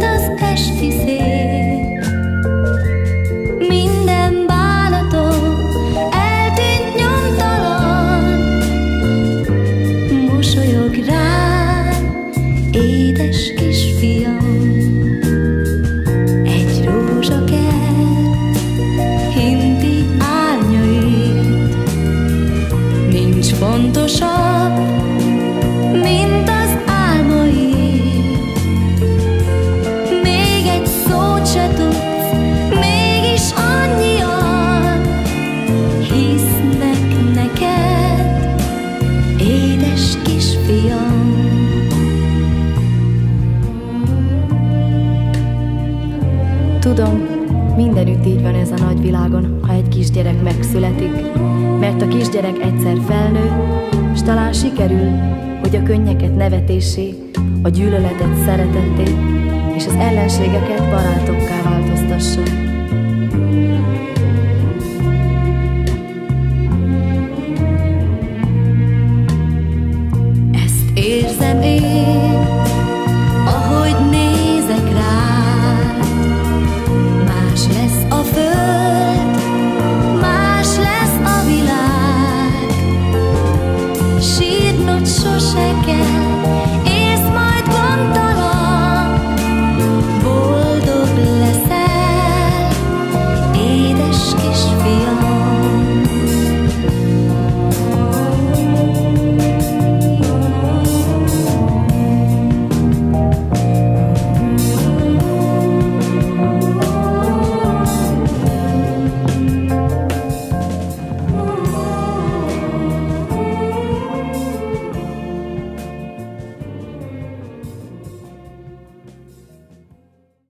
az esti szél. Minden bánatom eltűnt nyomtalan, mosolyog rám, édes kisfiam. Egy rózsakert hinti árnyait, nincs fontosabb, Tudom, mindenütt így van ez a nagy világon, ha egy kisgyerek megszületik, mert a kisgyerek egyszer felnő, s talán sikerül, hogy a könnyeket nevetésé, a gyűlöletet szeretetté, és az ellenségeket barátokká változtassa. Ezt érzem én, 说谁